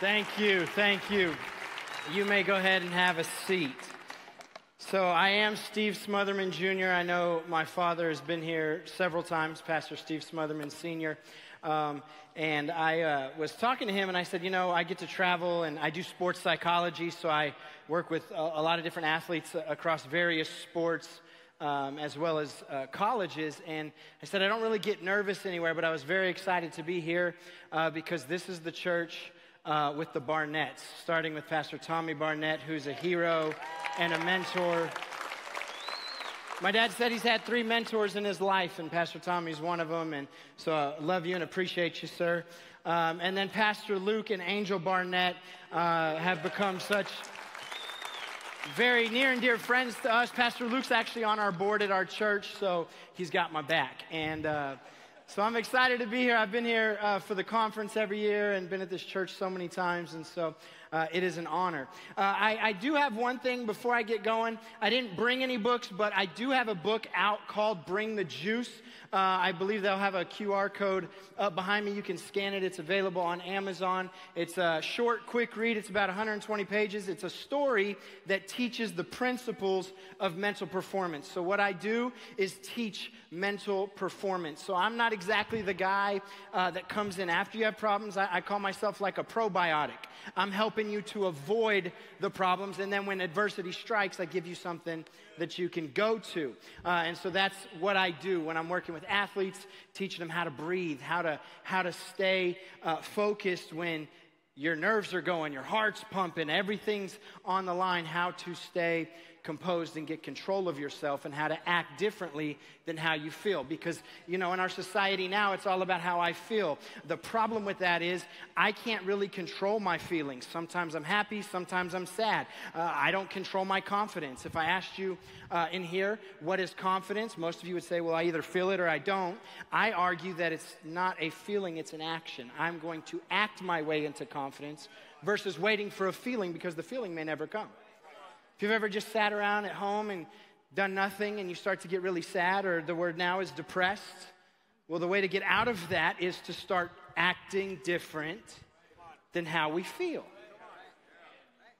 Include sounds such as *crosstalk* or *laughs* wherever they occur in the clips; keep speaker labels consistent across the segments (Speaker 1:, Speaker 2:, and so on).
Speaker 1: Thank you, thank you. You may go ahead and have a seat. So, I am Steve Smotherman Jr. I know my father has been here several times, Pastor Steve Smotherman Sr. Um, and I uh, was talking to him, and I said, You know, I get to travel and I do sports psychology, so I work with a, a lot of different athletes across various sports. Um, as well as uh, colleges. And I said, I don't really get nervous anywhere, but I was very excited to be here uh, because this is the church uh, with the Barnetts, starting with Pastor Tommy Barnett, who's a hero and a mentor. My dad said he's had three mentors in his life, and Pastor Tommy's one of them. And so I love you and appreciate you, sir. Um, and then Pastor Luke and Angel Barnett uh, have become such very near and dear friends to us. Pastor Luke's actually on our board at our church, so he's got my back. And uh, so I'm excited to be here. I've been here uh, for the conference every year and been at this church so many times, and so uh, it is an honor. Uh, I, I, do have one thing before I get going. I didn't bring any books, but I do have a book out called Bring the Juice. Uh, I believe they'll have a QR code up behind me. You can scan it. It's available on Amazon. It's a short, quick read. It's about 120 pages. It's a story that teaches the principles of mental performance. So, what I do is teach mental performance. So, I'm not exactly the guy uh, that comes in after you have problems. I, I call myself like a probiotic. I'm helping you to avoid the problems. And then when adversity strikes, I give you something that you can go to. Uh, and so that's what I do when I'm working with athletes, teaching them how to breathe, how to, how to stay uh, focused when your nerves are going, your heart's pumping, everything's on the line, how to stay composed and get control of yourself and how to act differently than how you feel. Because, you know, in our society now, it's all about how I feel. The problem with that is I can't really control my feelings. Sometimes I'm happy, sometimes I'm sad. Uh, I don't control my confidence. If I asked you uh, in here, what is confidence? Most of you would say, well, I either feel it or I don't. I argue that it's not a feeling, it's an action. I'm going to act my way into confidence versus waiting for a feeling because the feeling may never come. If you've ever just sat around at home and done nothing and you start to get really sad, or the word now is depressed, well, the way to get out of that is to start acting different than how we feel.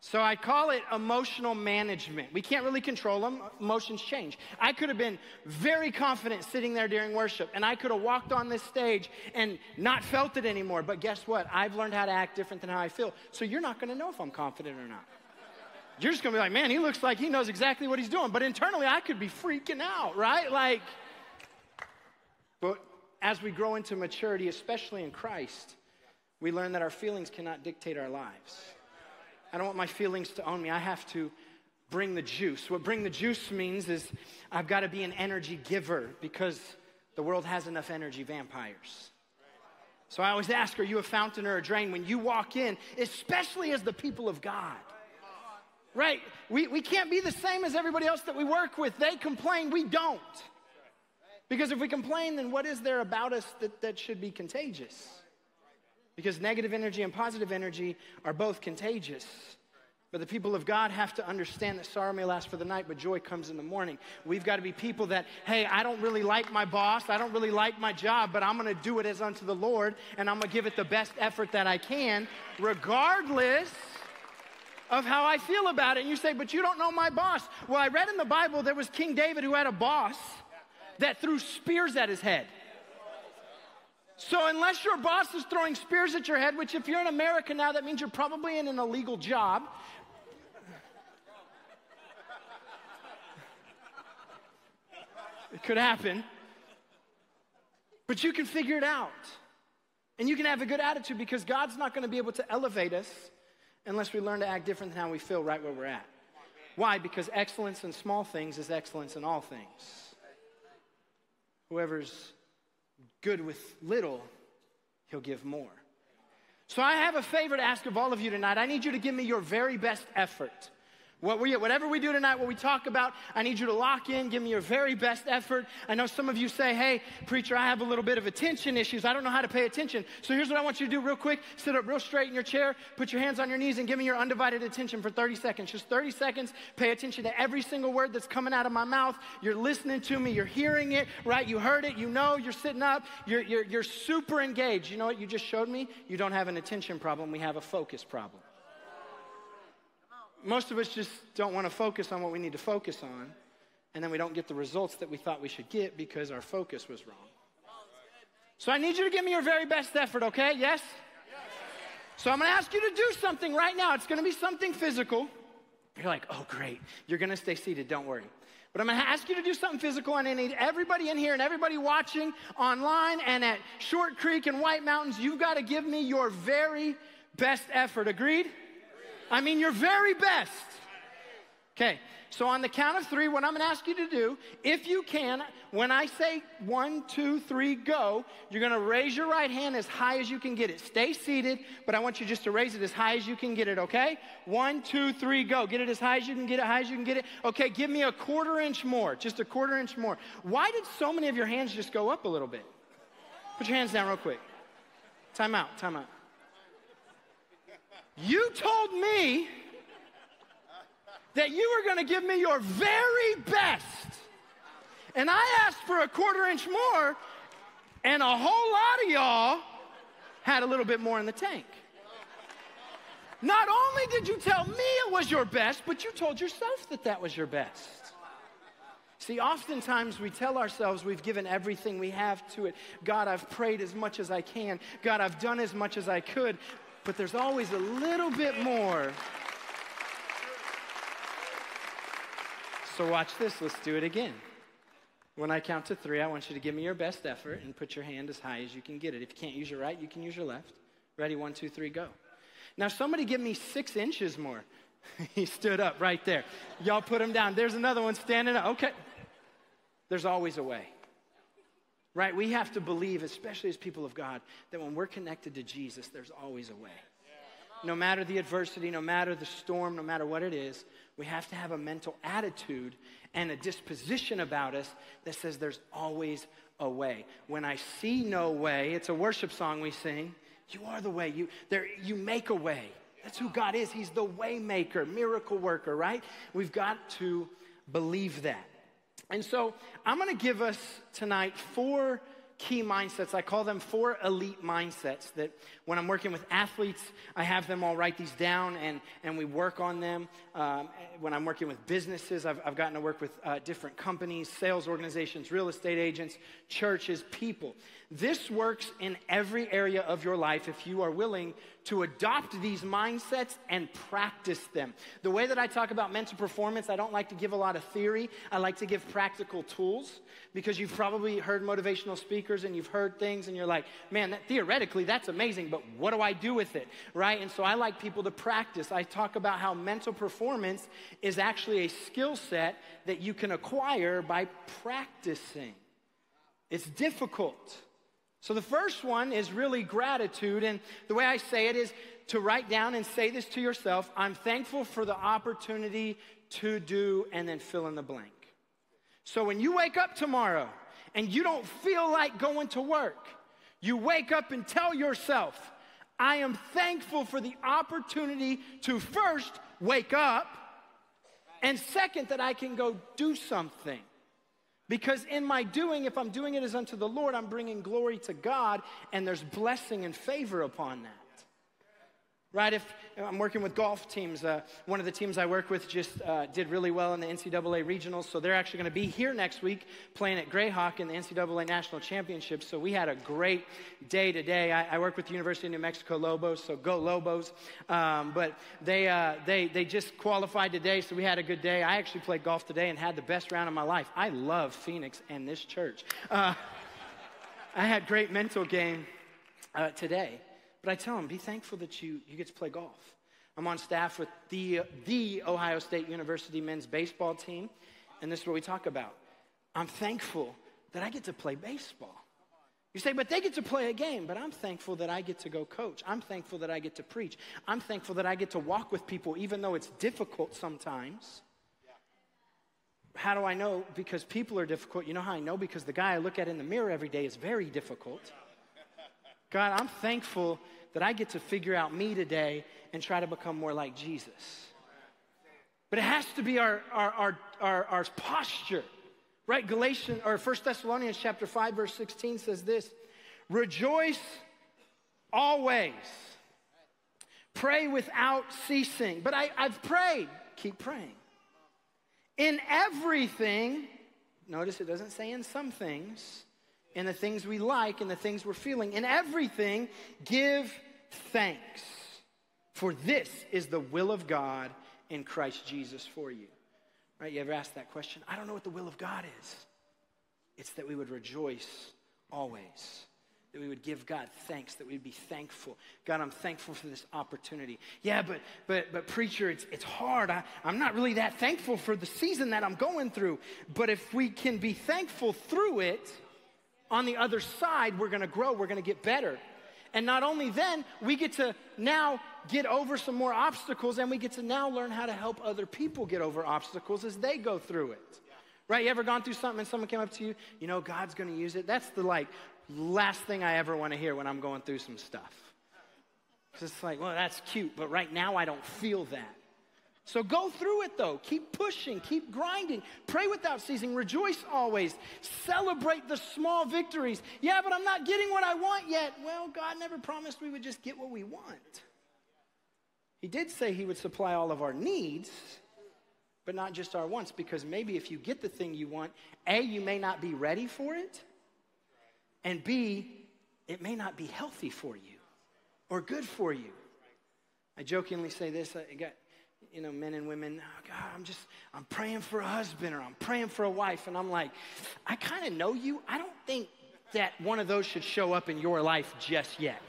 Speaker 1: So I call it emotional management. We can't really control them. Emotions change. I could have been very confident sitting there during worship, and I could have walked on this stage and not felt it anymore. But guess what? I've learned how to act different than how I feel. So you're not going to know if I'm confident or not. You're just gonna be like, man, he looks like he knows exactly what he's doing. But internally, I could be freaking out, right? Like, but as we grow into maturity, especially in Christ, we learn that our feelings cannot dictate our lives. I don't want my feelings to own me. I have to bring the juice. What bring the juice means is I've got to be an energy giver because the world has enough energy vampires. So I always ask, are you a fountain or a drain? When you walk in, especially as the people of God, Right? We, we can't be the same as everybody else that we work with. They complain, we don't. Because if we complain, then what is there about us that, that should be contagious? Because negative energy and positive energy are both contagious. But the people of God have to understand that sorrow may last for the night, but joy comes in the morning. We've got to be people that, hey, I don't really like my boss, I don't really like my job, but I'm going to do it as unto the Lord, and I'm going to give it the best effort that I can, regardless of how I feel about it. And you say, but you don't know my boss. Well, I read in the Bible there was King David who had a boss that threw spears at his head. So, unless your boss is throwing spears at your head, which if you're in America now, that means you're probably in an illegal job. It could happen. But you can figure it out. And you can have a good attitude because God's not going to be able to elevate us unless we learn to act different than how we feel right where we're at. Why? Because excellence in small things is excellence in all things. Whoever's good with little, he'll give more. So I have a favor to ask of all of you tonight. I need you to give me your very best effort. What we, whatever we do tonight, what we talk about, I need you to lock in, give me your very best effort. I know some of you say, hey, preacher, I have a little bit of attention issues. I don't know how to pay attention. So here's what I want you to do real quick sit up real straight in your chair, put your hands on your knees, and give me your undivided attention for 30 seconds. Just 30 seconds. Pay attention to every single word that's coming out of my mouth. You're listening to me, you're hearing it, right? You heard it, you know, you're sitting up, you're, you're, you're super engaged. You know what you just showed me? You don't have an attention problem, we have a focus problem most of us just don't want to focus on what we need to focus on, and then we don't get the results that we thought we should get because our focus was wrong. So I need you to give me your very best effort, okay? Yes? So I'm going to ask you to do something right now. It's going to be something physical. You're like, oh, great. You're going to stay seated. Don't worry. But I'm going to ask you to do something physical, and I need everybody in here and everybody watching online and at Short Creek and White Mountains, you've got to give me your very best effort. Agreed? I mean, your very best. Okay, so on the count of three, what I'm gonna ask you to do, if you can, when I say one, two, three, go, you're gonna raise your right hand as high as you can get it. Stay seated, but I want you just to raise it as high as you can get it, okay? One, two, three, go. Get it as high as you can get it, high as you can get it. Okay, give me a quarter inch more, just a quarter inch more. Why did so many of your hands just go up a little bit? Put your hands down real quick. Time out, time out. You told me that you were going to give me your very best. And I asked for a quarter inch more, and a whole lot of y'all had a little bit more in the tank. Not only did you tell me it was your best, but you told yourself that that was your best. See, oftentimes we tell ourselves we've given everything we have to it. God, I've prayed as much as I can. God, I've done as much as I could but there's always a little bit more. So, watch this. Let's do it again. When I count to three, I want you to give me your best effort and put your hand as high as you can get it. If you can't use your right, you can use your left. Ready? One, two, three, go. Now, somebody give me six inches more. *laughs* he stood up right there. Y'all put him down. There's another one standing up. Okay. There's always a way. Right? We have to believe, especially as people of God, that when we're connected to Jesus, there's always a way. No matter the adversity, no matter the storm, no matter what it is, we have to have a mental attitude and a disposition about us that says there's always a way. When I see no way, it's a worship song we sing. You are the way. You, there, you make a way. That's who God is. He's the way maker, miracle worker, right? We've got to believe that. And so I'm going to give us tonight four key mindsets. I call them four elite mindsets that when I'm working with athletes, I have them all write these down and, and we work on them. Um, when I'm working with businesses, I've, I've gotten to work with uh, different companies, sales organizations, real estate agents, churches, people. This works in every area of your life if you are willing to adopt these mindsets and practice them. The way that I talk about mental performance, I don't like to give a lot of theory. I like to give practical tools because you've probably heard motivational speakers and you've heard things and you're like, man, that, theoretically that's amazing, but what do I do with it? Right? And so I like people to practice. I talk about how mental performance is actually a skill set that you can acquire by practicing. It's difficult. So the first one is really gratitude. And the way I say it is to write down and say this to yourself I'm thankful for the opportunity to do, and then fill in the blank. So when you wake up tomorrow and you don't feel like going to work, you wake up and tell yourself, I am thankful for the opportunity to first wake up, and second, that I can go do something. Because in my doing, if I'm doing it as unto the Lord, I'm bringing glory to God, and there's blessing and favor upon that. Right? If I'm working with golf teams, uh, one of the teams I work with just uh, did really well in the NCAA regionals, so they're actually going to be here next week playing at Grayhawk in the NCAA National Championship. So we had a great day today. I, I work with the University of New Mexico Lobos, so go Lobos. Um, but they, uh, they, they just qualified today, so we had a good day. I actually played golf today and had the best round of my life. I love Phoenix and this church. Uh, *laughs* I had great mental game uh, today. But I tell them, be thankful that you, you get to play golf. I'm on staff with the, the Ohio State University men's baseball team, and this is what we talk about. I'm thankful that I get to play baseball. You say, but they get to play a game, but I'm thankful that I get to go coach. I'm thankful that I get to preach. I'm thankful that I get to walk with people, even though it's difficult sometimes. How do I know? Because people are difficult. You know how I know? Because the guy I look at in the mirror every day is very difficult. God, I'm thankful that I get to figure out me today and try to become more like Jesus. But it has to be our, our, our, our, our posture. Right? Galatians or 1 Thessalonians chapter 5, verse 16 says this rejoice always. Pray without ceasing. But I, I've prayed. Keep praying. In everything, notice it doesn't say in some things, in the things we like, in the things we're feeling, in everything, give thanks. For this is the will of God in Christ Jesus for you. Right? You ever asked that question? I don't know what the will of God is. It's that we would rejoice always. That we would give God thanks, that we'd be thankful. God, I'm thankful for this opportunity. Yeah, but but but preacher, it's it's hard. I, I'm not really that thankful for the season that I'm going through. But if we can be thankful through it, on the other side, we're gonna grow, we're gonna get better. And not only then, we get to now get over some more obstacles and we get to now learn how to help other people get over obstacles as they go through it. Right? You ever gone through something and someone came up to you, you know, God's going to use it? That's the like last thing I ever want to hear when I'm going through some stuff. It's like, well, that's cute, but right now I don't feel that. So go through it though. Keep pushing, keep grinding. Pray without ceasing. Rejoice always. Celebrate the small victories. Yeah, but I'm not getting what I want yet. Well, God never promised we would just get what we want. He did say He would supply all of our needs, but not just our wants, because maybe if you get the thing you want, A, you may not be ready for it, and B, it may not be healthy for you or good for you. I jokingly say this I got, you know, men and women, oh God, I'm just, I'm praying for a husband or I'm praying for a wife. And I'm like, I kind of know you. I don't think that one of those should show up in your life just yet.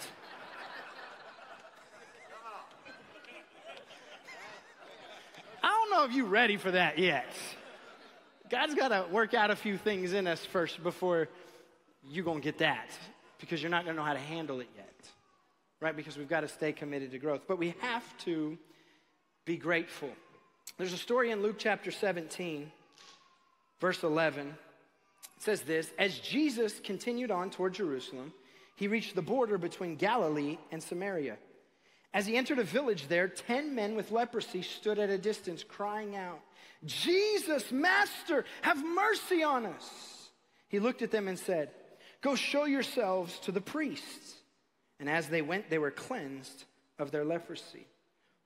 Speaker 1: I don't know if you're ready for that yet. God's got to work out a few things in us first before you're going to get that because you're not going to know how to handle it yet. Right? Because we've got to stay committed to growth. But we have to be grateful. There's a story in Luke chapter 17, verse 11. It says this As Jesus continued on toward Jerusalem, he reached the border between Galilee and Samaria. As he entered a village there, 10 men with leprosy stood at a distance crying out, Jesus, Master, have mercy on us. He looked at them and said, Go show yourselves to the priests. And as they went, they were cleansed of their leprosy.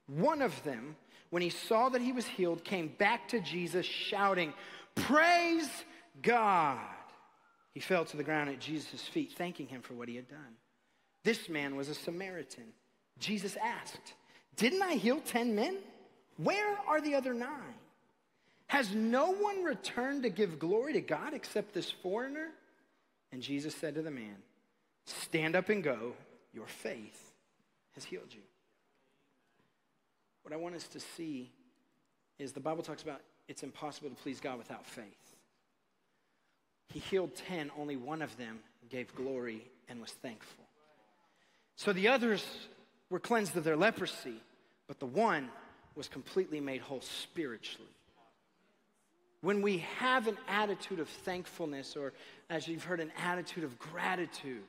Speaker 1: One of them, when he saw that he was healed, came back to Jesus shouting, Praise God. He fell to the ground at Jesus' feet, thanking him for what he had done. This man was a Samaritan. Jesus asked, Didn't I heal 10 men? Where are the other nine? Has no one returned to give glory to God except this foreigner? And Jesus said to the man, Stand up and go. Your faith has healed you. What I want us to see is the Bible talks about it's impossible to please God without faith. He healed 10, only one of them gave glory and was thankful. So the others were cleansed of their leprosy, but the one was completely made whole spiritually. When we have an attitude of thankfulness, or as you've heard, an attitude of gratitude,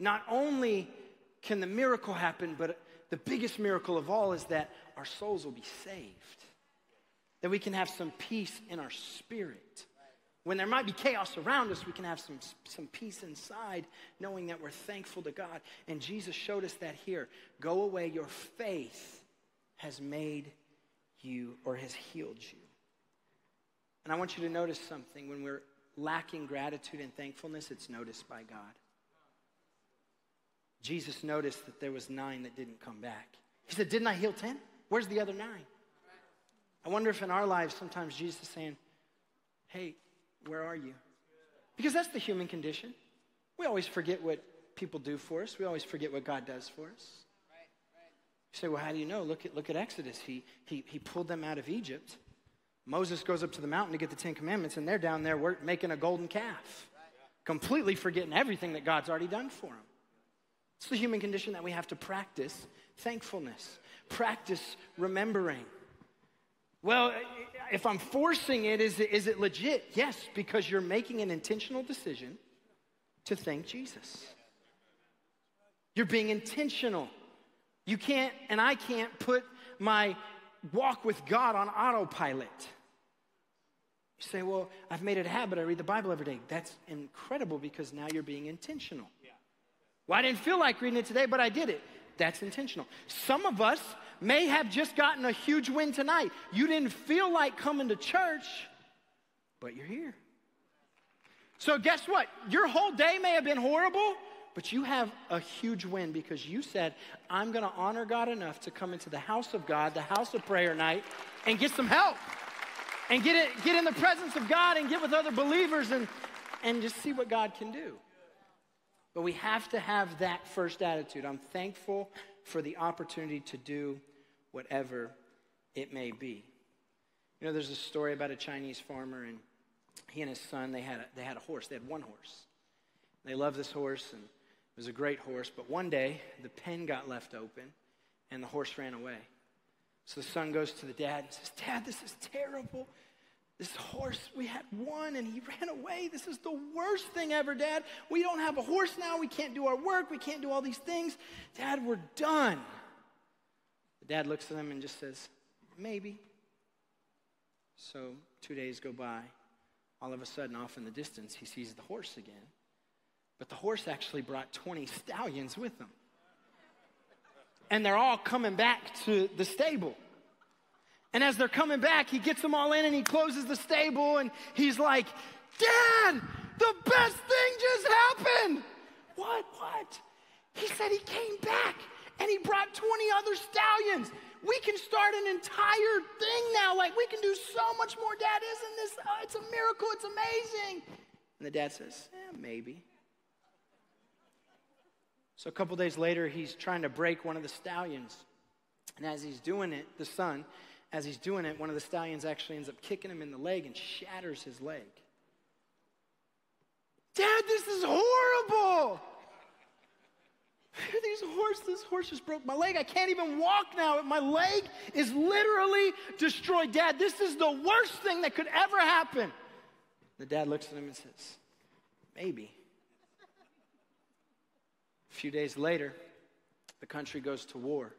Speaker 1: not only can the miracle happen, but the biggest miracle of all is that our souls will be saved. That we can have some peace in our spirit. When there might be chaos around us, we can have some, some peace inside, knowing that we're thankful to God. And Jesus showed us that here. Go away, your faith has made you or has healed you. And I want you to notice something. When we're lacking gratitude and thankfulness, it's noticed by God. Jesus noticed that there was nine that didn't come back. He said, Didn't I heal 10? Where's the other nine? I wonder if in our lives sometimes Jesus is saying, Hey, where are you? Because that's the human condition. We always forget what people do for us. We always forget what God does for us. You say, well, how do you know? Look at, look at Exodus. He, he, he pulled them out of Egypt. Moses goes up to the mountain to get the Ten Commandments, and they're down there making a golden calf. completely forgetting everything that God's already done for them. It's the human condition that we have to practice thankfulness, practice remembering. Well, if I'm forcing it, is it, is it legit? Yes, because you're making an intentional decision to thank Jesus. You're being intentional. You can't, and I can't put my walk with God on autopilot. You say, Well, I've made it a habit. I read the Bible every day. That's incredible because now you're being intentional. Well, I didn't feel like reading it today, but I did it. That's intentional. Some of us may have just gotten a huge win tonight. You didn't feel like coming to church, but you're here. So, guess what? Your whole day may have been horrible, but you have a huge win because you said, I'm going to honor God enough to come into the house of God, the house of prayer night, and get some help. And get, it, get in the presence of God and get with other believers and, and just see what God can do. But we have to have that first attitude. I'm thankful for the opportunity to do whatever it may be. You know, there's a story about a Chinese farmer, and he and his son, they had a, they had a horse. They had one horse. They loved this horse, and it was a great horse. But one day, the pen got left open, and the horse ran away. So the son goes to the dad and says, Dad, this is terrible. This horse, we had one and he *laughs* ran away. This is the worst thing ever, Dad. We don't have a horse now. We can't do our work. We can't do all these things. Dad, we're done. The dad looks at him and just says, Maybe. So two days go by. All of a sudden, off in the distance, he sees the horse again. But the horse actually brought 20 stallions with him. And they're all coming back to the stable. And as they're coming back, he gets them all in and he closes the stable and he's like, Dad, the best thing just happened. What? What? He said he came back and he brought 20 other stallions. We can start an entire thing now. Like, we can do so much more, Dad. Isn't this? Oh, it's a miracle. It's amazing. And the dad says, eh, maybe. So a couple days later, he's trying to break one of the stallions. And as he's doing it, the son, as he's doing it, one of the stallions actually ends up kicking him in the leg and shatters his leg. Dad, this is horrible. *laughs* These horse, this horse just broke my leg. I can't even walk now. My leg is literally destroyed. Dad, this is the worst thing that could ever happen. The dad looks at him and says, Maybe. A few days later, the country goes to war.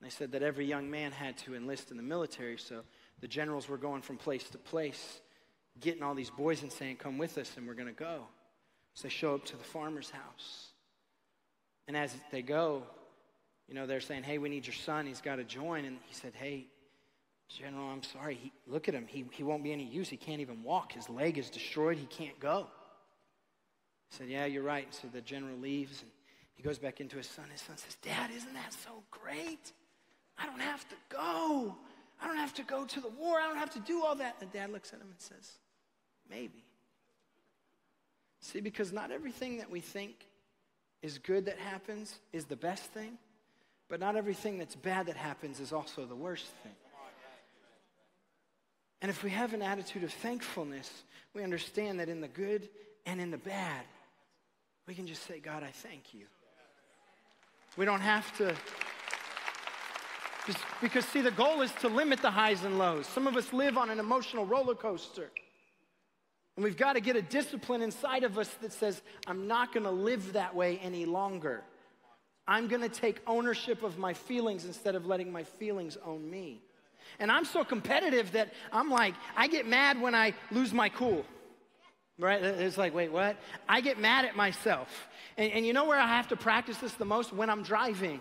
Speaker 1: They said that every young man had to enlist in the military, so the generals were going from place to place, getting all these boys and saying, Come with us, and we're going to go. So they show up to the farmer's house. And as they go, you know, they're saying, Hey, we need your son. He's got to join. And he said, Hey, General, I'm sorry. He, look at him. He, he won't be any use. He can't even walk. His leg is destroyed. He can't go. He said, Yeah, you're right. So the general leaves and he goes back into his son. His son says, Dad, isn't that so great? I don't have to go. I don't have to go to the war. I don't have to do all that. And dad looks at him and says, Maybe. See, because not everything that we think is good that happens is the best thing, but not everything that's bad that happens is also the worst thing. And if we have an attitude of thankfulness, we understand that in the good and in the bad, we can just say, God, I thank you. We don't have to because, see, the goal is to limit the highs and lows. Some of us live on an emotional roller coaster. And we've got to get a discipline inside of us that says, I'm not going to live that way any longer. I'm going to take ownership of my feelings instead of letting my feelings own me. And I'm so competitive that I'm like, I get mad when I lose my cool. Right? It's like, wait, what? I get mad at myself. And, and you know where I have to practice this the most? When I'm driving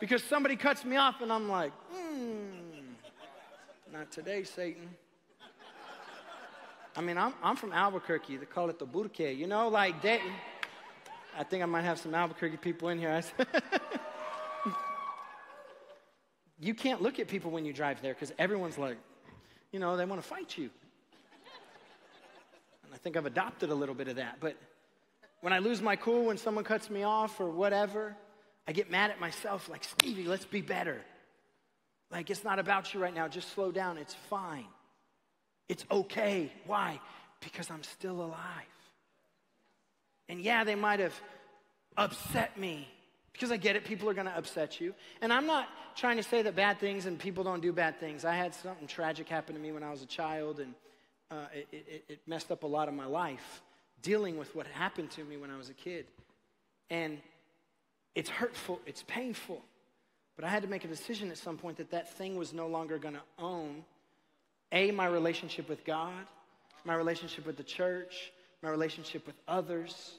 Speaker 1: because somebody cuts me off and I'm like, hmm, not today, Satan. I mean, I'm, I'm from Albuquerque. They call it the Burque. You know, like, they, I think I might have some Albuquerque people in here. *laughs* you can't look at people when you drive there because everyone's like, you know, they want to fight you. And I think I've adopted a little bit of that. But when I lose my cool, when someone cuts me off or whatever, I get mad at myself, like, Stevie, let's be better. Like, it's not about you right now. Just slow down. It's fine. It's okay. Why? Because I'm still alive. And yeah, they might have upset me because I get it, people are going to upset you. And I'm not trying to say that bad things and people don't do bad things. I had something tragic happen to me when I was a child, and uh, it, it, it messed up a lot of my life dealing with what happened to me when I was a kid. And it's hurtful, it's painful. But I had to make a decision at some point that that thing was no longer going to own A, my relationship with God, my relationship with the church, my relationship with others.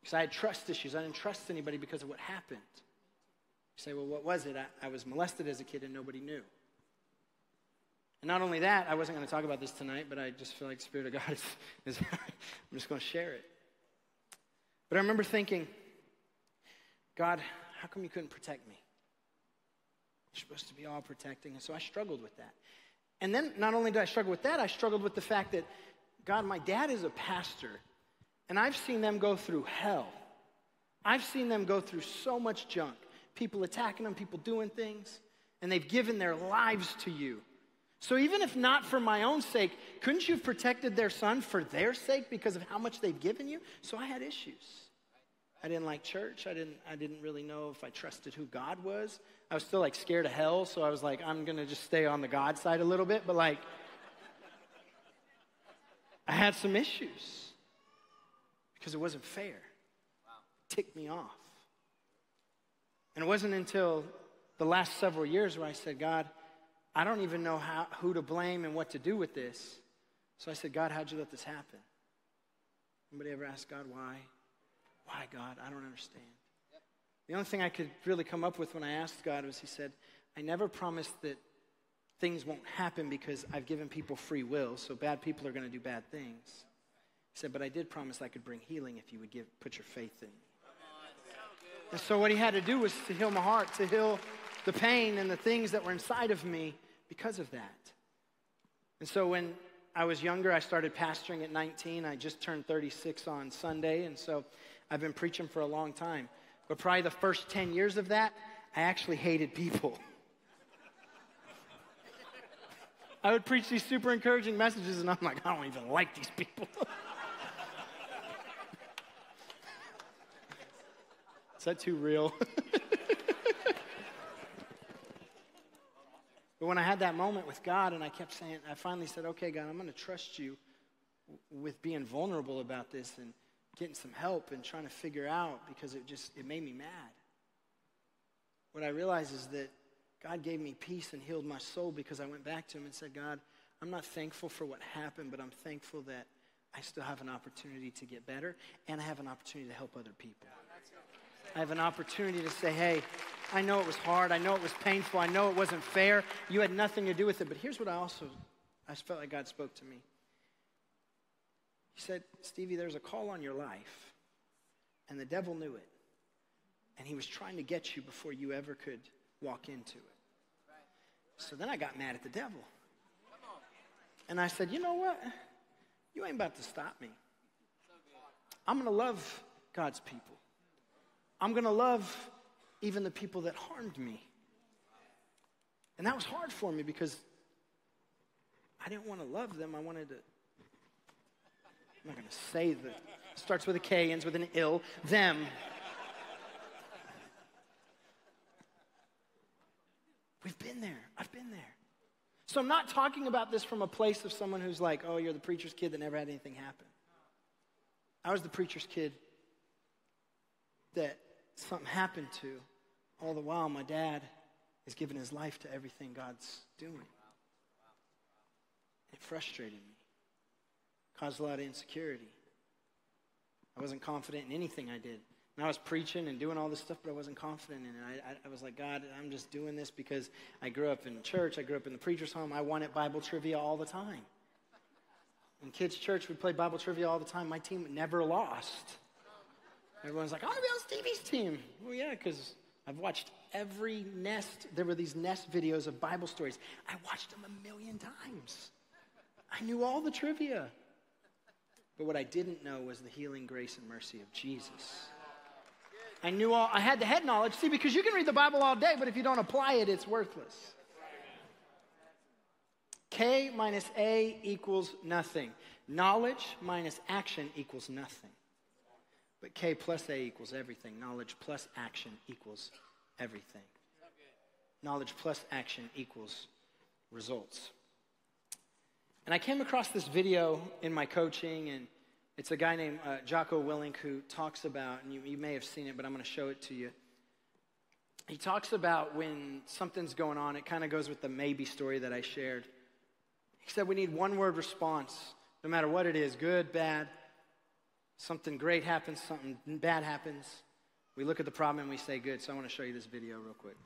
Speaker 1: Because I had trust issues. I didn't trust anybody because of what happened. You say, well, what was it? I, I was molested as a kid and nobody knew. And not only that, I wasn't going to talk about this tonight, but I just feel like the Spirit of God *laughs* is, is I'm just going to share it. But I remember thinking, God, how come you couldn't protect me? You're supposed to be all protecting. And so I struggled with that. And then not only did I struggle with that, I struggled with the fact that, God, my dad is a pastor, and I've seen them go through hell. I've seen them go through so much junk people attacking them, people doing things, and they've given their lives to you. So even if not for my own sake, couldn't you have protected their son for their sake because of how much they've given you? So I had issues. I didn't like church. I didn't, I didn't really know if I trusted who God was. I was still like scared of hell, so I was like, I'm gonna just stay on the God side a little bit, but like, I had some issues because it wasn't fair. Wow. It ticked me off. And it wasn't until the last several years where I said, God, I don't even know how, who to blame and what to do with this. So I said, God, how'd you let this happen? Anybody ever ask God why? Why, God? I don't understand. Yep. The only thing I could really come up with when I asked God was He said, I never promised that things won't happen because I've given people free will, so bad people are going to do bad things. He said, but I did promise I could bring healing if you would give, put your faith in me. And so what he had to do was to heal my heart, to heal the pain and the things that were inside of me because of that. And so when I was younger, I started pastoring at 19. I just turned 36 on Sunday, and so I've been preaching for a long time. But probably the first 10 years of that, I actually hated people. *laughs* I would preach these super encouraging messages, and I'm like, I don't even like these people. *laughs* Is that too real? *laughs* but when I had that moment with God, and I kept saying, I finally said, okay, God, I'm going to trust you with being vulnerable about this and getting some help and trying to figure out because it just it made me mad. What I realized is that God gave me peace and healed my soul because I went back to him and said, God, I'm not thankful for what happened, but I'm thankful that I still have an opportunity to get better and I have an opportunity to help other people. I have an opportunity to say, hey, I know it was hard. I know it was painful. I know it wasn't fair. You had nothing to do with it. But here's what I also, I felt like God spoke to me. He said, Stevie, there's a call on your life, and the devil knew it. And he was trying to get you before you ever could walk into it. So then I got mad at the devil. And I said, you know what? You ain't about to stop me. I'm going to love God's people. I'm going to love even the people that harmed me. And that was hard for me because I didn't want to love them. I wanted to. I'm not going to say that. Starts with a K, ends with an ill. Them. We've been there. I've been there. So I'm not talking about this from a place of someone who's like, oh, you're the preacher's kid that never had anything happen. I was the preacher's kid that something happened to. All the while, my dad is giving his life to everything God's doing. It frustrated me, caused a lot of insecurity. I wasn't confident in anything I did. And I was preaching and doing all this stuff, but I wasn't confident in it. I, I, I, was like, God, I'm just doing this because I grew up in church. I grew up in the preacher's home. I wanted Bible trivia all the time. In kids' church, we played Bible trivia all the time. My team never lost. Everyone's like, I want to be on Stevie's team. Well, yeah, because I've watched every Nest. There were these Nest videos of Bible stories. I watched them a million times. I knew all the trivia. But what I didn't know was the healing grace and mercy of Jesus. I knew all, I had the head knowledge. See, because you can read the Bible all day, but if you don't apply it, it's worthless. K minus A equals nothing. Knowledge minus action equals nothing. But K plus A equals everything. Knowledge plus action equals everything. Knowledge plus action equals results. And I came across this video in my coaching, and it's a guy named uh, Jocko Willink who talks about, and you, you may have seen it, but I'm going to show it to you. He talks about when something's going on, it kind of goes with the maybe story that I shared. He said we need one word response, no matter what it is good, bad, something great happens, something bad happens. We look at the problem and we say good. So I want to show you this video real quick.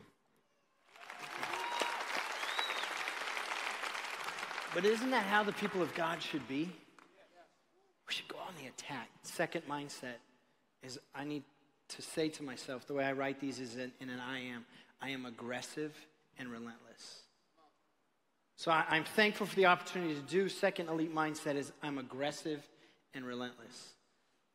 Speaker 1: But isn't that how the people of God should be? We should go on the attack. Second mindset is I need to say to myself, the way I write these is in, in an I am. I am aggressive and relentless. So I, am thankful for the opportunity to do second elite mindset is I'm aggressive and relentless.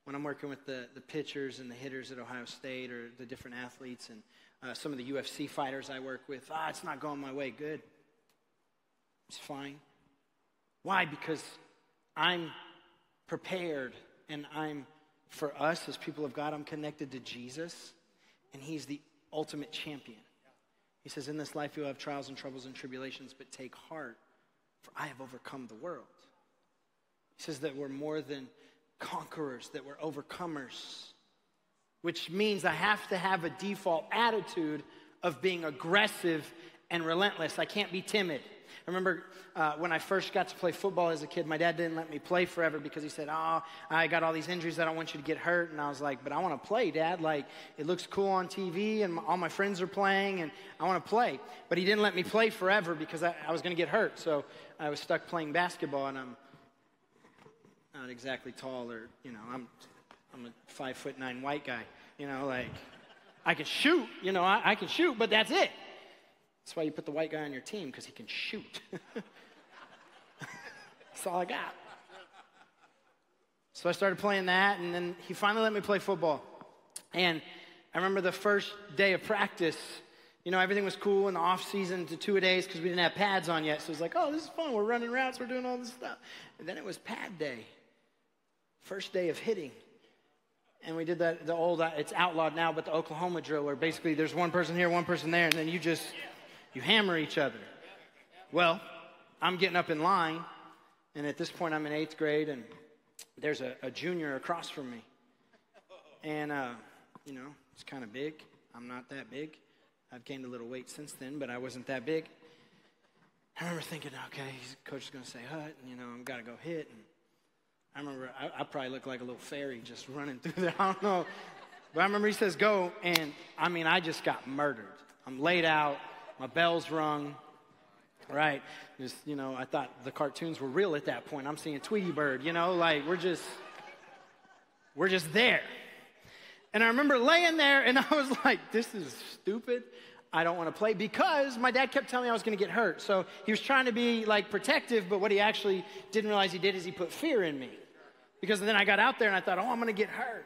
Speaker 1: When I'm working with the, the pitchers and the hitters at Ohio State or the different athletes and uh, some of the UFC fighters I work with, ah, it's not going my way. Good. It's fine. Why? Because I'm prepared and I'm, for us as people of God, I'm connected to Jesus and He's the ultimate champion. He says, In this life you'll have trials and troubles and tribulations, but take heart, for I have overcome the world. He says that we're more than conquerors, that we're overcomers, which means I have to have a default attitude of being aggressive and relentless. I can't be timid. I remember uh, when I first got to play football as a kid, my dad didn't let me play forever because he said, Oh, I got all these injuries. I don't want you to get hurt. And I was like, But I want to play, Dad. Like, it looks cool on TV and all my friends are playing and I want to play. But he didn't let me play forever because I, I was going to get hurt. So I was stuck playing basketball and I'm not exactly tall or, you know, I'm, I'm a five foot nine white guy. You know, like, I can shoot, you know, I, I can shoot, but that's it. That's why you put the white guy on your team, because he can shoot. *laughs* That's all I got. So I started playing that, and then he finally let me play football. And I remember the first day of practice, you know, everything was cool in the off season to two a days because we didn't have pads on yet. So it was like, oh, this is fun. We're running routes, we're doing all this stuff. And then it was pad day, first day of hitting. And we did that, the old, uh, it's outlawed now, but the Oklahoma drill where basically there's one person here, one person there, and then you just you hammer each other. Well, I'm getting up in line, and at this point, I'm in eighth grade, and there's a, a junior across from me. And, uh, you know, it's kind of big. I'm not that big. I've gained a little weight since then, but I wasn't that big. I remember thinking, okay, coach is going to say hut, and, you know, I've got to go hit. And I remember I, I probably looked like a little fairy just running *laughs* through there. I don't know. But I remember he says go, and I mean, I just got murdered. I'm laid out. My bell's rung. Right? Just, you know, I thought the cartoons were real at that point. I'm seeing Tweety Bird, you know, like we're just, we're just there. And I remember laying there and *laughs* I was like, this is stupid. I don't want to play because my dad kept telling me I was going to get hurt. So he was trying to be like protective, but what he actually didn't realize he did is he put fear in me. Because then I got out there and I thought, oh, I'm going to get hurt.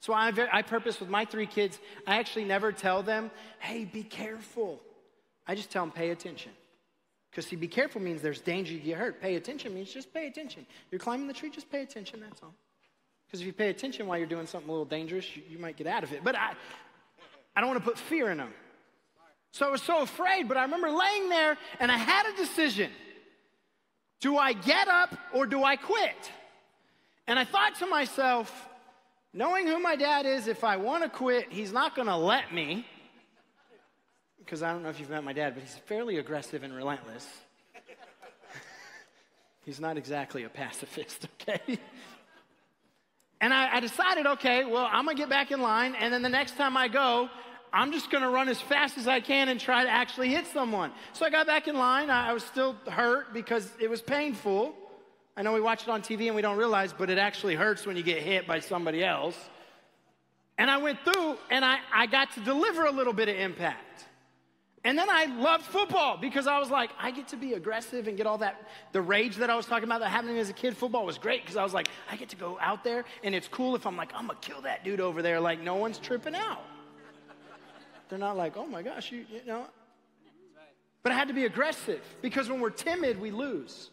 Speaker 1: So I, I purpose with my three kids, I actually never tell them, hey, be careful. I just tell them, pay attention. Because, see, be careful means there's danger you get hurt. Pay attention means just pay attention. You're climbing the tree, just pay attention, that's all. Because if you pay attention while you're doing something a little dangerous, you, you might get out of it. But I, I don't want to put fear in them. So I was so afraid, but I remember laying there and I had a decision. Do I get up or do I quit? And I thought to myself, knowing who my dad is, if I want to quit, he's not going to let me because I don't know if you've met my dad, but he's fairly aggressive and relentless. *laughs* he's not exactly a pacifist, *laughs* okay? and I, I, decided, okay, well, I'm gonna get back in line, and then the next time I go, I'm just gonna run as fast as I can and try to actually hit someone. So I got back in line. I, I was still hurt because it was painful. I know we watch it on TV and we don't realize, but it actually hurts when you get hit by somebody else. And I went through and I, I got to deliver a little bit of impact. And then I loved football because I was like, I get to be aggressive and get all that, the rage that I was talking about that happened as a kid. Football was great because I was like, I get to go out there and it's cool if I'm like, I'm gonna kill that dude over there. Like, no one's tripping out. They're not like, oh my gosh, you, you know. But I had to be aggressive because when we're timid, we lose.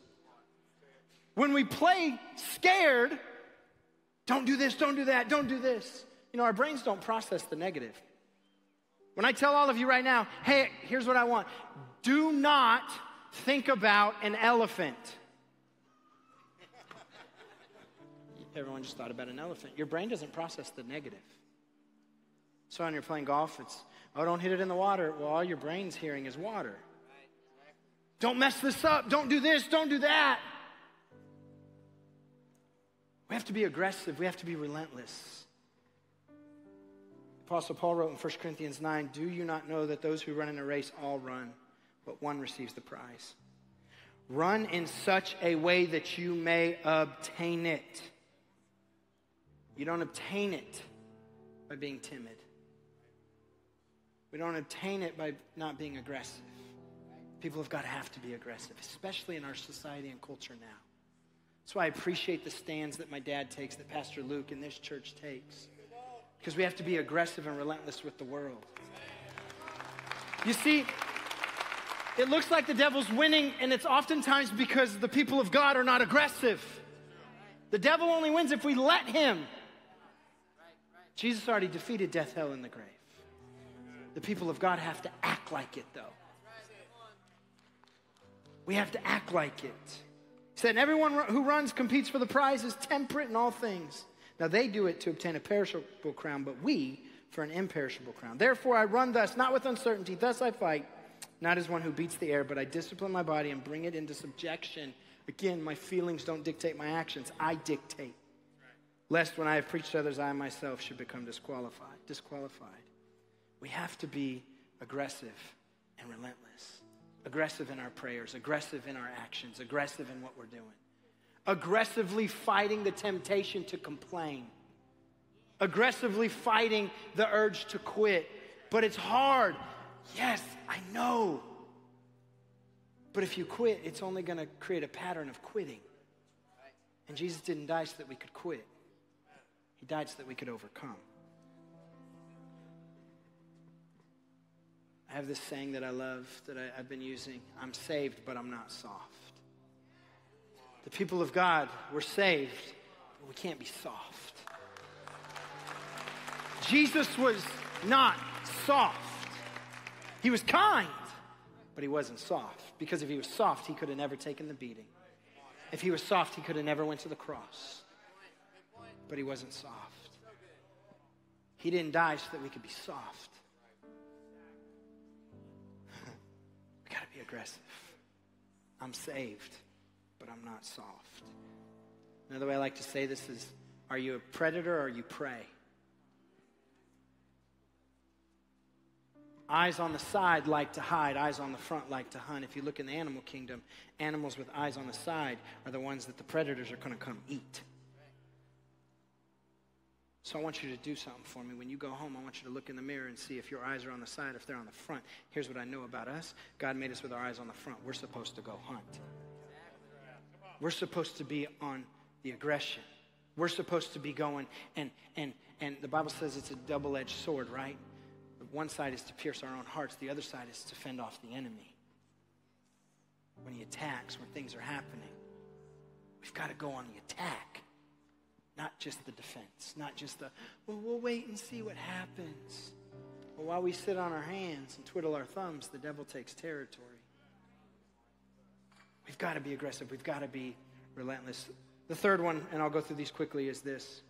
Speaker 1: When we play scared, don't do this, don't do that, don't do this. You know, our brains don't process the negative. When I tell all of you right now, hey, here's what I want do not think about an elephant. Everyone just thought about an elephant. Your brain doesn't process the negative. So when you're playing golf, it's, oh, don't hit it in the water. Well, all your brain's hearing is water. Don't mess this up. Don't do this. Don't do that. We have to be aggressive. We have to be relentless. Apostle Paul wrote in 1 Corinthians 9 Do you not know that those who run in a race all run, but one receives the prize? Run in such a way that you may obtain it. You don't obtain it by being timid. We don't obtain it by not being aggressive. People have got to have to be aggressive, especially in our society and culture now. That's why I appreciate the stands that my dad takes, that Pastor Luke and this church takes. Because we have to be aggressive and relentless with the world. You see, it looks like the devil's winning, and it's oftentimes because the people of God are not aggressive. The devil only wins if we let him. Jesus already defeated death, hell, and the grave. The people of God have to act like it, though. We have to act like it. He said, Everyone who runs competes for the prize is temperate in all things. Now they do it to obtain a perishable crown, but we for an imperishable crown. Therefore I run thus, not with uncertainty. Thus I fight, not as one who beats the air, but I discipline my body and bring it into subjection. Again, my feelings don't dictate my actions, I dictate. Lest when I have preached to others, I myself should become disqualified. Disqualified. We have to be aggressive and relentless. Aggressive in our prayers, aggressive in our actions, aggressive in what we're doing aggressively fighting the temptation to complain, aggressively fighting the urge to quit. But it's hard. Yes, I know. But if you quit, it's only going to create a pattern of quitting. And Jesus didn't die so that we could quit, He died so that we could overcome. I have this saying that I love that I, have been using I'm saved, but I'm not soft. The people of God were saved, but we can't be soft. Jesus was not soft. He was kind, but he wasn't soft. Because if he was soft, he could have never taken the beating. If he was soft, he could have never went to the cross. But he wasn't soft. He didn't die so that we could be soft. *laughs* we got to be aggressive. I'm saved but I'm not soft. Another way I like to say this is are you a predator or are you prey? Eyes on the side like to hide, eyes on the front like to hunt. If you look in the animal kingdom, animals with eyes on the side are the ones that the predators are going to come eat. So I want you to do something for me. When you go home, I want you to look in the mirror and see if your eyes are on the side, if they're on the front. Here's what I know about us God made us with our eyes on the front. We're supposed to go hunt. We're supposed to be on the aggression. We're supposed to be going, and, and, and the Bible says it's a double edged sword, right? One side is to pierce our own hearts, the other side is to fend off the enemy. When he attacks, when things are happening, we've got to go on the attack, not just the defense, not just the, well, we'll wait and see what happens. Well, while we sit on our hands and twiddle our thumbs, the devil takes territory. We've got to be aggressive. We've got to be relentless. The third one, and I'll go through these quickly, is this.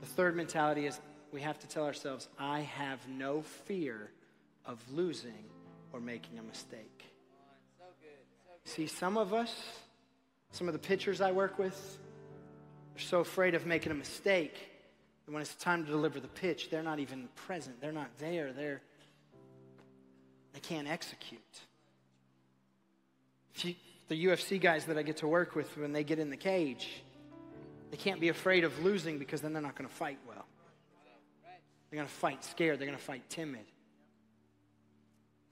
Speaker 1: The third mentality is we have to tell ourselves, I have no fear of losing or making a mistake. See, some of us, some of the pitchers I work with, are so afraid of making a mistake that when it's time to deliver the pitch, they're not even present. They're not there. They're, they can't execute the UFC guys that I get to work with, when they get in the cage, they can't be afraid of losing because then they're not going to fight well. They're going to fight scared. They're going to fight timid.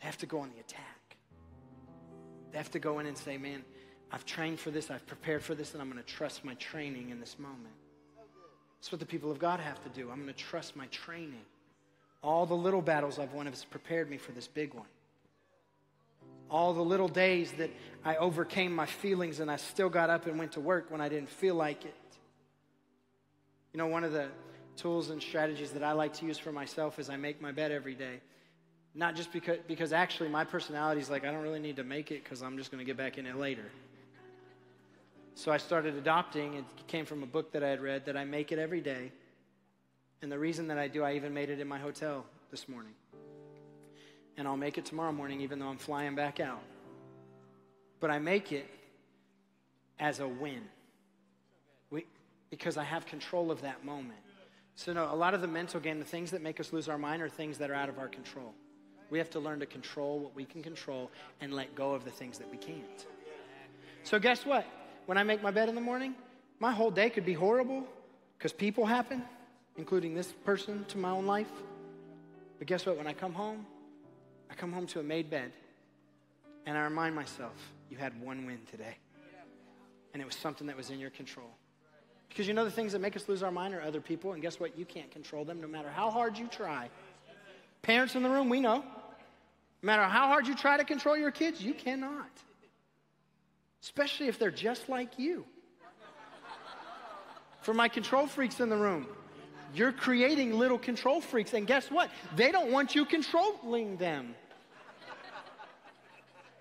Speaker 1: They have to go on the attack. They have to go in and say, man, I've trained for this, I've prepared for this, and I'm going to trust my training in this moment. That's what the people of God have to do. I'm going to trust my training. All the little battles I've won has prepared me for this big one. All the little days that I overcame my feelings and I still got up and went to work when I didn't feel like it. You know, one of the tools and strategies that I like to use for myself is I make my bed every day. Not just because, because actually my personality is like, I don't really need to make it because I'm just going to get back in it later. So I started adopting, it came from a book that I had read, that I make it every day. And the reason that I do, I even made it in my hotel this morning. And I'll make it tomorrow morning, even though I'm flying back out. But I make it as a win we, because I have control of that moment. So, no, a lot of the mental game, the things that make us lose our mind, are things that are out of our control. We have to learn to control what we can control and let go of the things that we can't. So, guess what? When I make my bed in the morning, my whole day could be horrible because people happen, including this person to my own life. But guess what? When I come home, I come home to a made bed and I remind myself, you had one win today. And it was something that was in your control. Because you know the things that make us lose our mind are other people, and guess what? You can't control them no matter how hard you try. Parents in the room, we know. No matter how hard you try to control your kids, you cannot. Especially if they're just like you. For my control freaks in the room, you're creating little control freaks, and guess what? They don't want you controlling them.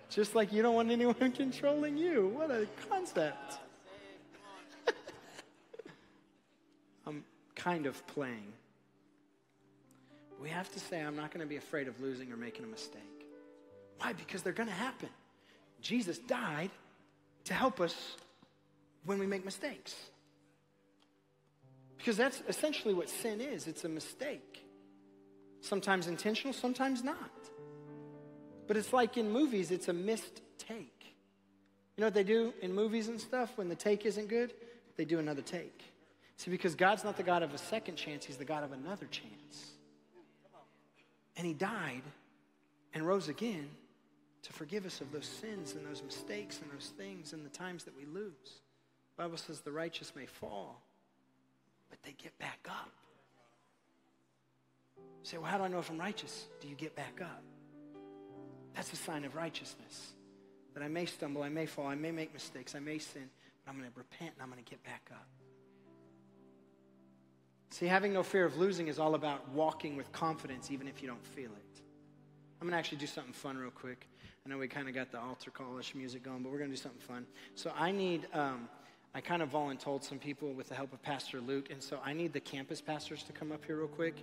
Speaker 1: Just like you don't want anyone *laughs* controlling you. What a concept. *laughs* I'm kind of playing. We have to say, I'm not going to be afraid of losing or making a mistake. Why? Because they're going to happen. Jesus died to help us when we make mistakes. Because that's essentially what sin is it's a mistake. Sometimes intentional, sometimes not. But it's like in movies, it's a missed take. You know what they do in movies and stuff when the take isn't good? They do another take. See, because God's not the God of a second chance, He's the God of another chance. And He died and rose again to forgive us of those sins and those mistakes and those things and the times that we lose. The Bible says the righteous may fall, but they get back up. You say, well, how do I know if I'm righteous? Do you get back up? That's a sign of righteousness. That I may stumble, I may fall, I may make mistakes, I may sin, but I'm going to repent and I'm going to get back up. See, having no fear of losing is all about walking with confidence, even if you don't feel it. I'm going to actually do something fun real quick. I know we kind of got the altar callish music going, but we're going to do something fun. So I need. Um, I kind of volunteered some people with the help of Pastor Luke, and so I need the campus pastors to come up here real quick,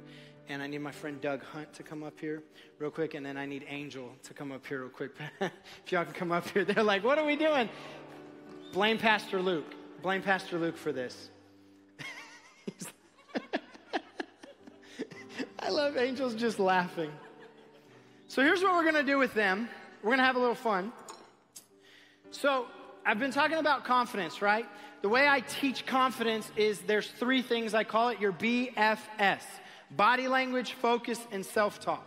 Speaker 1: and I need my friend Doug Hunt to come up here real quick, and then I need Angel to come up here real quick. *laughs* if y'all can come up here, *laughs* they're like, "What are we doing?" Blame Pastor Luke. Blame Pastor Luke for this. *laughs* I love Angel's just laughing. So here's what we're gonna do with them. We're gonna have a little fun. So I've been talking about confidence, right? The way I teach confidence is there's three things I call it your BFS body language, focus, and self talk.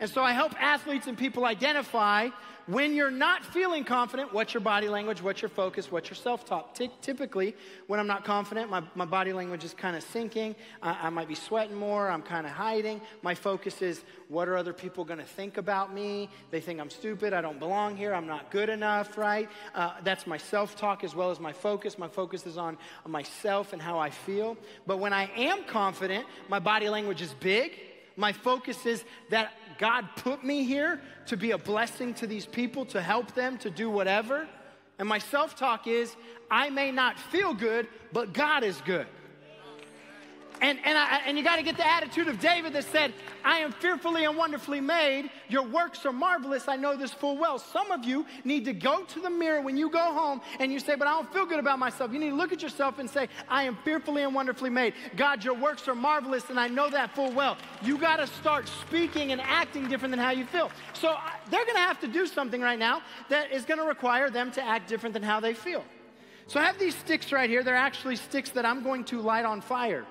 Speaker 1: And so I help athletes and people identify when you're not feeling confident, what's your body language, what's your focus, what's your self talk. Typically, when I'm not confident, my, my body language is kind of sinking. I, I might be sweating more, I'm kind of hiding. My focus is what are other people going to think about me? They think I'm stupid, I don't belong here, I'm not good enough, right? Uh, that's my self talk as well as my focus. My focus is on myself and how I feel. But when I am confident, my body language is big. My focus is that God put me here to be a blessing to these people, to help them, to do whatever. And my self talk is, I may not feel good, but God is good. And, and, I, and you got to get the attitude of David that said, I am fearfully and wonderfully made. Your works are marvelous. I know this full well. Some of you need to go to the mirror when you go home and you say, But I don't feel good about myself. You need to look at yourself and say, I am fearfully and wonderfully made. God, your works are marvelous, and I know that full well. You got to start speaking and acting different than how you feel. So I, they're going to have to do something right now that is going to require them to act different than how they feel. So I have these sticks right here. They're actually sticks that I'm going to light on fire.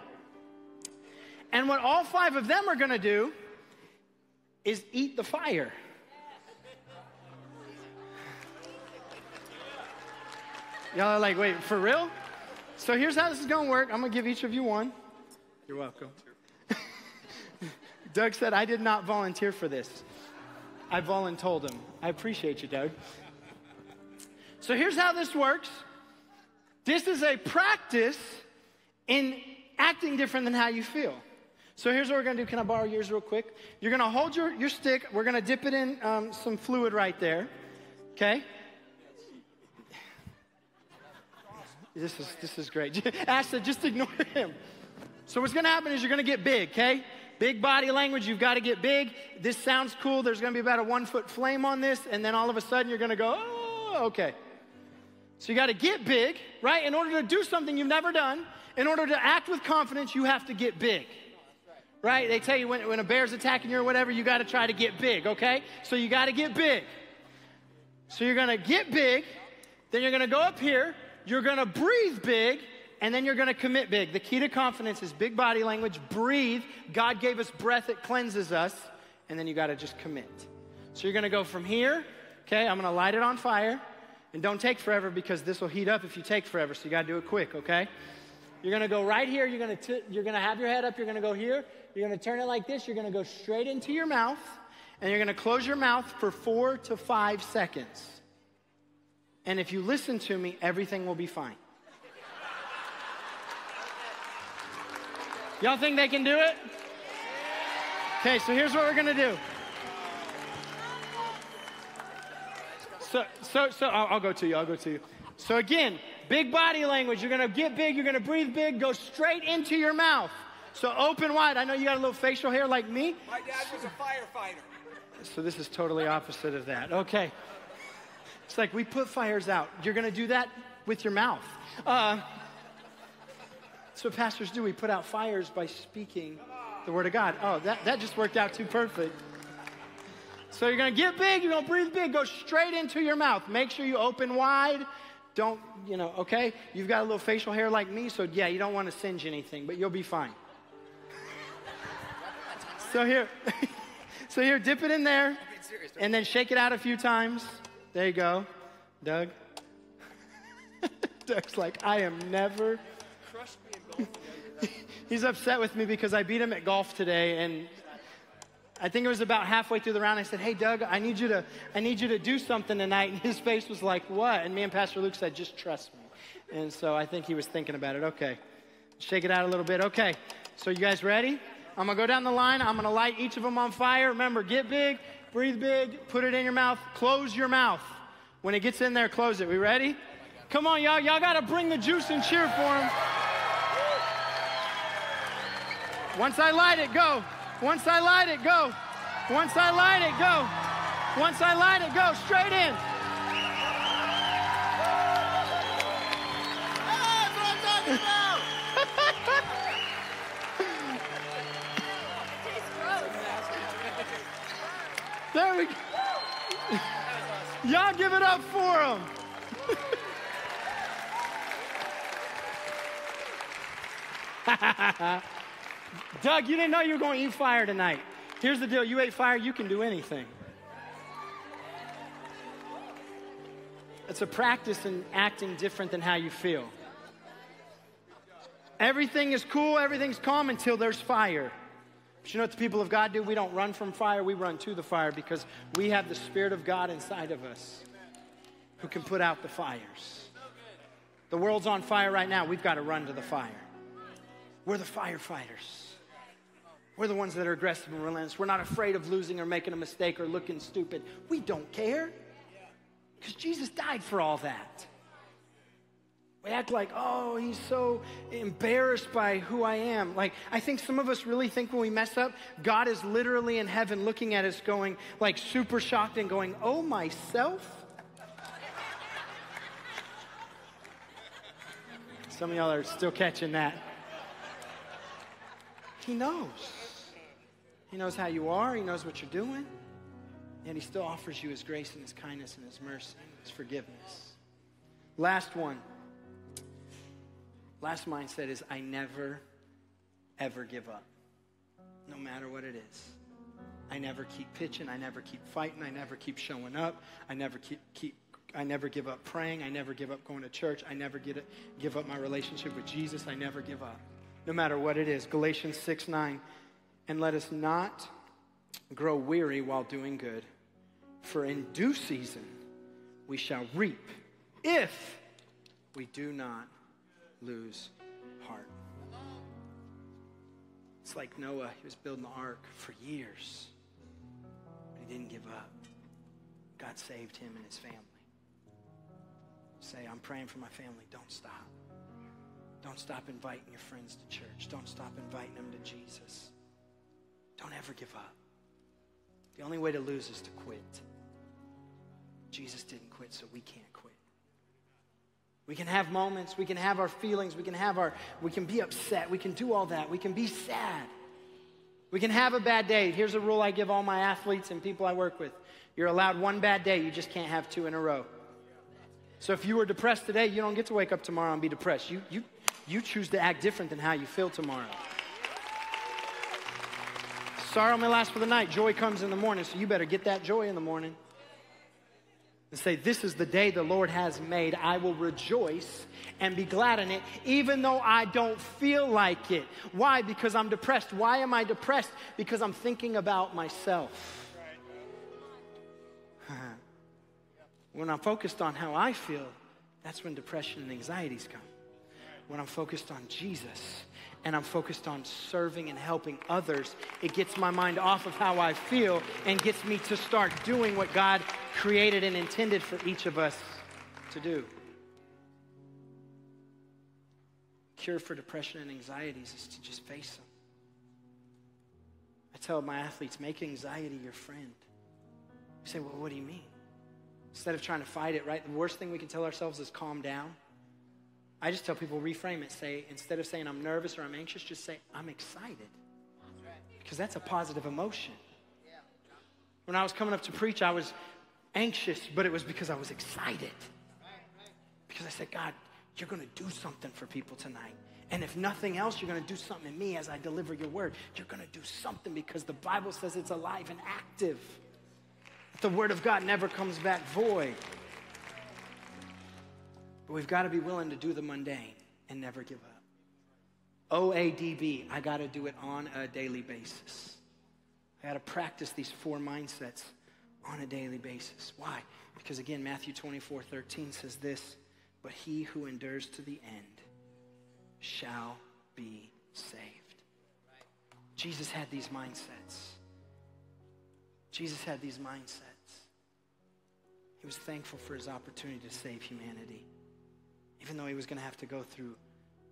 Speaker 1: And what all five of them are going to do is eat the fire. Y'all are like, wait, for real? So here's how this is going to work. I'm going to give each of you one. You're welcome. *laughs* Doug said, I did not volunteer for this. I voluntold him. I appreciate you, Doug. So here's how this works. This is a practice in acting different than how you feel. So here's what we're gonna do. Can I borrow yours real quick? You're gonna hold your, your stick. We're gonna dip it in um, some fluid right there. Okay? This is, this is great. *laughs* Ashley, just ignore him. So what's gonna happen is you're gonna get big, okay? Big body language, you've got to get big. This sounds cool. There's gonna be about a one foot flame on this, and then all of a sudden you're gonna go, oh, okay. So you got to get big, right? In order to do something you've never done, in order to act with confidence, you have to get big. Right? They tell you when, when a bear's attacking you or whatever, you got to try to get big, okay? So you got to get big. So you're going to get big, then you're going to go up here, you're going to breathe big, and then you're going to commit big. The key to confidence is big body language, breathe. God gave us breath, it cleanses us, and then you got to just commit. So you're going to go from here, okay? I'm going to light it on fire. And don't take forever because this will heat up if you take forever, so you got to do it quick, okay? You're going to go right here. You're going to you're going to have your head up. You're going to go here. You're going to turn it like this. You're going to go straight into your mouth, and you're going to close your mouth for four to five seconds. And if you listen to me, everything will be fine. Y'all think they can do it? Okay, so here's what we're going to do. So, so, so I'll, I'll go to you. I'll go to you. So again, big body language. You're gonna get big. You're gonna breathe big. Go straight into your mouth. So open wide. I know you got a little facial hair like me.
Speaker 2: My dad was a firefighter.
Speaker 1: So this is totally opposite of that. Okay. It's like we put fires out. You're gonna do that with your mouth. Uh, that's what pastors do. We put out fires by speaking the word of God. Oh, that, that just worked out too perfect. So you're gonna get big, you're gonna breathe big, go straight into your mouth. Make sure you open wide. Don't, you know, okay? You've got a little facial hair like me, so yeah, you don't wanna singe anything, but you'll be fine. so here, *laughs* so here, dip it in there, and then shake it out a few times. There you go. Doug. *laughs* Doug's like, I am never. *laughs* He's upset with me because I beat him at golf today, and I think it was about halfway through the round. I said, "Hey, Doug, I need you to, I need you to do something tonight." And his face was like, "What?" And me and Pastor Luke said, "Just trust me." And so I think he was thinking about it. Okay, shake it out a little bit. Okay, so you guys ready? I'm gonna go down the line. I'm gonna light each of them on fire. Remember, get big, breathe big, put it in your mouth, close your mouth. When it gets in there, close it. We ready? Come on, y'all. Y'all gotta bring the juice and cheer for him. Once I light it, go. Once I light it, go. Once I light it, go. Once I light it, go. Straight in. *laughs* There we go. Y'all give it up for him. *laughs* Doug, you didn't know you were going to eat fire tonight. Here's the deal you ate fire, you can do anything. It's a practice in acting different than how you feel. Everything is cool, everything's calm until there's fire. But you know what the people of God do? We don't run from fire, we run to the fire because we have the Spirit of God inside of us who can put out the fires. The world's on fire right now, we've got to run to the fire. We're the firefighters. We're the ones that are aggressive and relentless. We're not afraid of losing or making a mistake or looking stupid. We don't care because Jesus died for all that. We act like, oh, he's so embarrassed by who I am. Like, I think some of us really think when we mess up, God is literally in heaven looking at us, going, like, super shocked and going, oh, myself? Some of y'all are still catching that. He knows. He knows how you are, He knows what you're doing, and He still offers you His grace and His kindness and His mercy, His forgiveness. Last one. Last mindset is I never, ever give up, no matter what it is. I never keep pitching. I never keep fighting. I never keep showing up. I never keep, keep I never give up praying. I never give up going to church. I never get it, give up my relationship with Jesus. I never give up, no matter what it is. Galatians 6 9. And let us not grow weary while doing good, For in due season we shall reap if we do not lose heart. It's like Noah, he was building the ark for years, but he didn't give up. God saved him and his family. Say, I'm praying for my family. Don't stop. Don't stop inviting your friends to church. Don't stop inviting them to Jesus. Don't ever give up. The only way to lose is to quit. Jesus didn't quit, so we can't quit. We can have moments, we can have our feelings, we can have our we can be upset, we can do all that. We can be sad. We can have a bad day. Here's a rule I give all my athletes and people I work with. You're allowed one bad day, you just can't have two in a row. So if you were depressed today, you don't get to wake up tomorrow and be depressed. You you you choose to act different than how you feel tomorrow. Sorrow may last for the night, joy comes in the morning, so you better get that joy in the morning and say, This is the day the Lord has made. I will rejoice and be glad in it, even though I don't feel like it. Why? Because I'm depressed. Why am I depressed? Because I'm thinking about myself. *laughs* when I'm focused on how I feel, that's when depression and anxieties come. When I'm focused on Jesus and I'm focused on serving and helping others, it gets my mind off of how I feel and gets me to start doing what God created and intended for each of us to do. Cure for depression and anxieties is to just face them. I tell my athletes, make anxiety your friend. You say, well, what do you mean? Instead of trying to fight it, right? The worst thing we can tell ourselves is calm down. I just tell people reframe it. Say, instead of saying I'm nervous or I'm anxious, just say I'm excited. Because that's a positive emotion. When I was coming up to preach, I was anxious, but it was because I was excited. Because I said, God, you're going to do something for people tonight. And if nothing else, you're going to do something in me as I deliver your word. You're going to do something because the Bible says it's alive and active. The word of God never comes back void. But we've got to be willing to do the mundane and never give up. OADB, I got to do it on a daily basis. I got to practice these four mindsets on a daily basis. Why? Because again, Matthew 24 13 says this, but he who endures to the end shall be saved. Jesus had these mindsets. Jesus had these mindsets. He was thankful for his opportunity to save humanity even though he was going to have to go through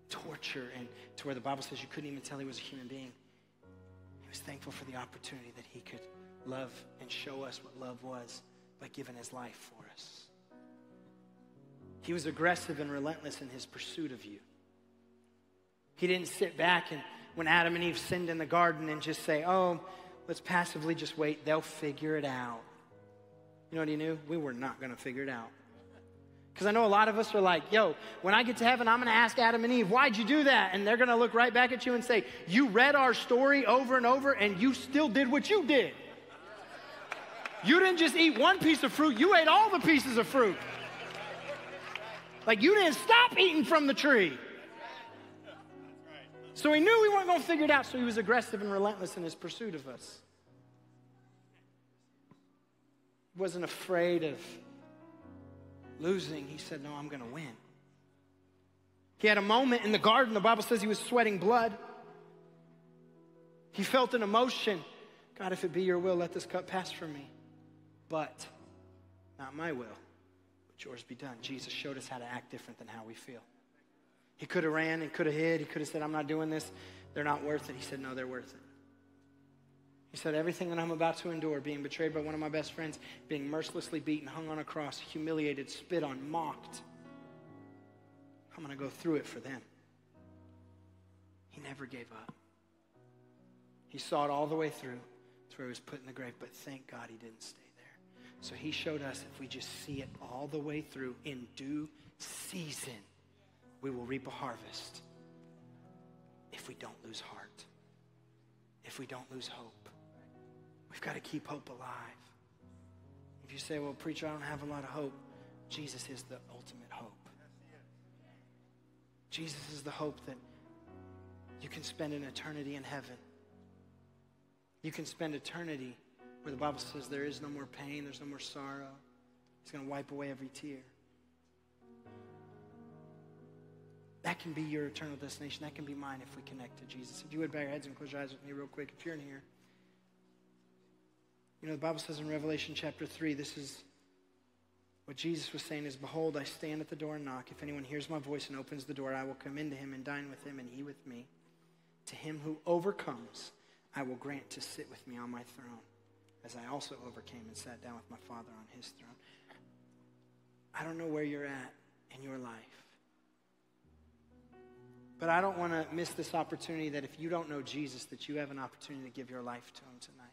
Speaker 1: torture and to where the Bible says you couldn't even tell he was a human being. He was thankful for the opportunity that he could love and show us what love was by giving his life for us. He was aggressive and relentless in his pursuit of you. He didn't sit back and when Adam and Eve sinned in the garden and just say, oh, let's passively just wait. They'll figure it out. You know what he knew? We were not going to figure it out. Because I know a lot of us are like, yo, when I get to heaven, I'm going to ask Adam and Eve, why'd you do that? And they're going to look right back at you and say, you read our story over and over and you still did what you did. You didn't just eat one piece of fruit, you ate all the pieces of fruit. Like you didn't stop eating from the tree. So he knew we weren't going to figure it out, so he was aggressive and relentless in his pursuit of us. He wasn't afraid of losing, he said, No, I'm going to win. He had a moment in the garden, the Bible says he was sweating blood. He felt an emotion God, if it be your will, let this cup pass from me. But not my will, but yours be done. Jesus showed us how to act different than how we feel. He could have ran and could have hid. He could have said, I'm not doing this. They're not worth it. He said, No, they're worth it. He said, Everything that I'm about to endure, being betrayed by one of my best friends, being mercilessly beaten, hung on a cross, humiliated, spit on, mocked, I'm going to go through it for them. He never gave up. He saw it all the way through to where he was put in the grave, but thank God he didn't stay there. So he showed us if we just see it all the way through in due season, we will reap a harvest if we don't lose heart, if we don't lose hope. We've got to keep hope alive. If you say, well, preacher, I don't have a lot of hope, Jesus is the ultimate hope. Jesus is the hope that you can spend an eternity in heaven. You can spend eternity where the Bible says there is no more pain, there's no more sorrow. He's going to wipe away every tear. That can be your eternal destination. That can be mine if we connect to Jesus. If you would bow your heads and close your eyes with me real quick, if you're in here. You know, the Bible says in Revelation chapter 3, this is what Jesus was saying is, Behold, I stand at the door and knock. If anyone hears my voice and opens the door, I will come into him and dine with him and he with me. To him who overcomes, I will grant to sit with me on my throne, as I also overcame and sat down with my Father on his throne. I don't know where you're at in your life. But I don't want to miss this opportunity that if you don't know Jesus, that you have an opportunity to give your life to him tonight.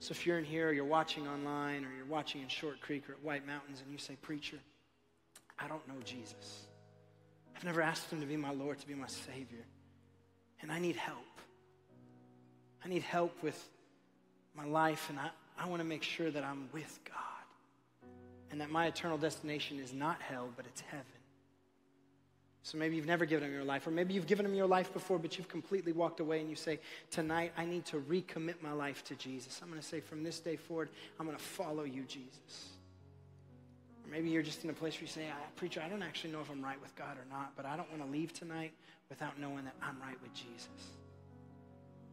Speaker 1: So if you're in here or you're watching online or you're watching in Short Creek or at White Mountains and you say, Preacher, I don't know Jesus. I've never asked him to be my Lord, to be my Savior. And I need help. I need help with my life, and I, I want to make sure that I'm with God and that my eternal destination is not hell, but it's heaven. So maybe you've never given him your life, or maybe you've given him your life before, but you've completely walked away and you say, Tonight I need to recommit my life to Jesus. I'm going to say, From this day forward, I'm going to follow you, Jesus. Or maybe you're just in a place where you say, Preacher, I don't actually know if I'm right with God or not, but I don't want to leave tonight without knowing that I'm right with Jesus.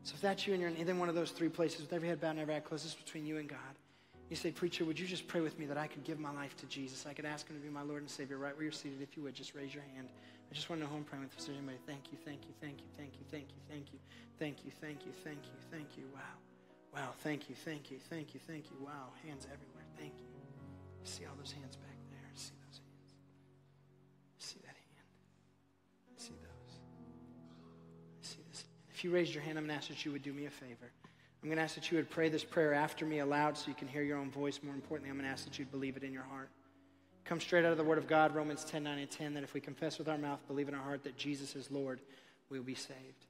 Speaker 1: So if that's you and you're in either one of those three places, with every head bowed and every eye closed, this between you and God. You say, Preacher, would you just pray with me that I could give my life to Jesus? I could ask him to be my Lord and Savior right where you're seated. If you would, just raise your hand. I just want to know who I'm praying with. If there's anybody, thank you, thank you, thank you, thank you, thank you, thank you, thank you, thank you, thank you, thank you. Wow. Wow, thank you, thank you, thank you, thank you. Wow, hands everywhere. Thank you. See all those hands back there. See those hands. See that hand. See those. See this. If you raised your hand, I'm going to ask that you would do me a favor. I'm going to ask that you would pray this prayer after me aloud so you can hear your own voice. More importantly, I'm going to ask that you'd believe it in your heart. Comes straight out of the Word of God, Romans 10 9 and 10, that if we confess with our mouth, believe in our heart that Jesus is Lord, we will be saved.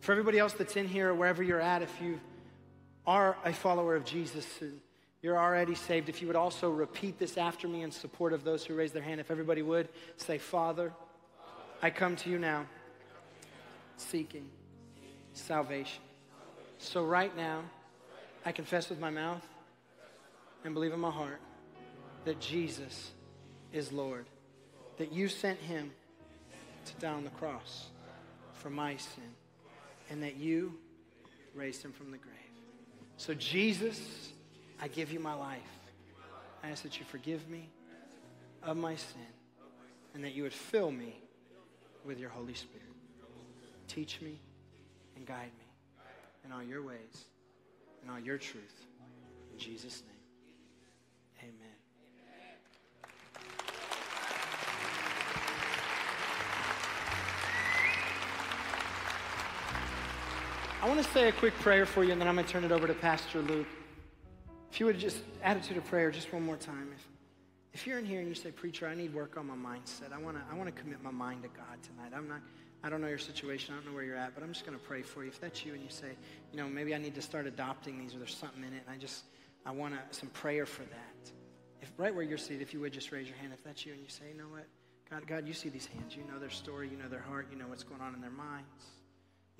Speaker 1: For everybody else that's in here or wherever you're at, if you are a follower of Jesus you're already saved, if you would also repeat this after me in support of those who raise their hand, if everybody would say, Father, I come to you now seeking salvation. So right now, I confess with my mouth and believe in my heart that Jesus is Lord, that you sent him to die on the cross for my sin, and that you raised him from the grave. So, Jesus, I give you my life. I ask that you forgive me of my sin and that you would fill me with your Holy Spirit. Teach me and guide me in all your ways and all your truth. In Jesus' name, I want to say a quick prayer for you, and then I'm going to turn it over to Pastor Luke. If you would just, attitude of prayer, just one more time. If, if you're in here and you say, Preacher, I need work on my mindset, I want to I want to commit my mind to God tonight. I'm not, I don't know your situation, I don't know where you're at, but I'm just going to pray for you. If that's you and you say, you know, maybe I need to start adopting these or there's something in it, and I just, I want some prayer for that. If right where you're seated, if you would just raise your hand, if that's you and you say, you know what, God, God, you see these hands, you know their story, you know their heart, you know what's going on in their minds.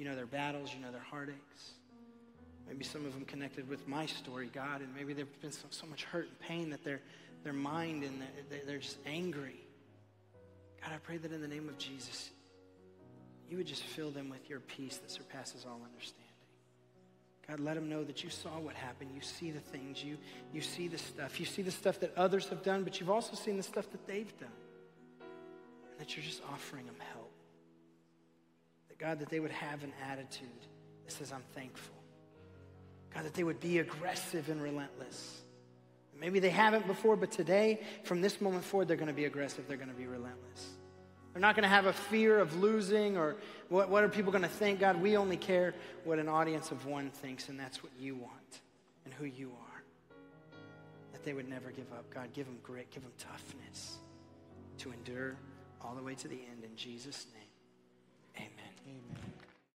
Speaker 1: You know their battles, you know their heartaches. Maybe some of them connected with my story, God, and maybe there's been so, so much hurt and pain that their, their mind and they're, they're just angry. God, I pray that in the name of Jesus, you would just fill them with your peace that surpasses all understanding. God, let them know that you saw what happened. You see the things. You, you see the stuff. You see the stuff that others have done, but you've also seen the stuff that they've done. And that you're just offering them help. God, that they would have an attitude that says, I'm thankful. God, that they would be aggressive and relentless. Maybe they haven't before, but today, from this moment forward, they're going to be aggressive. They're going to be relentless. They're not going to have a fear of losing or what, what are people going to think. God, we only care what an audience of one thinks, and that's what you want and who you are. That they would never give up. God, give them grit, give them toughness to endure all the way to the end. In Jesus' name. Amen.
Speaker 3: Amen.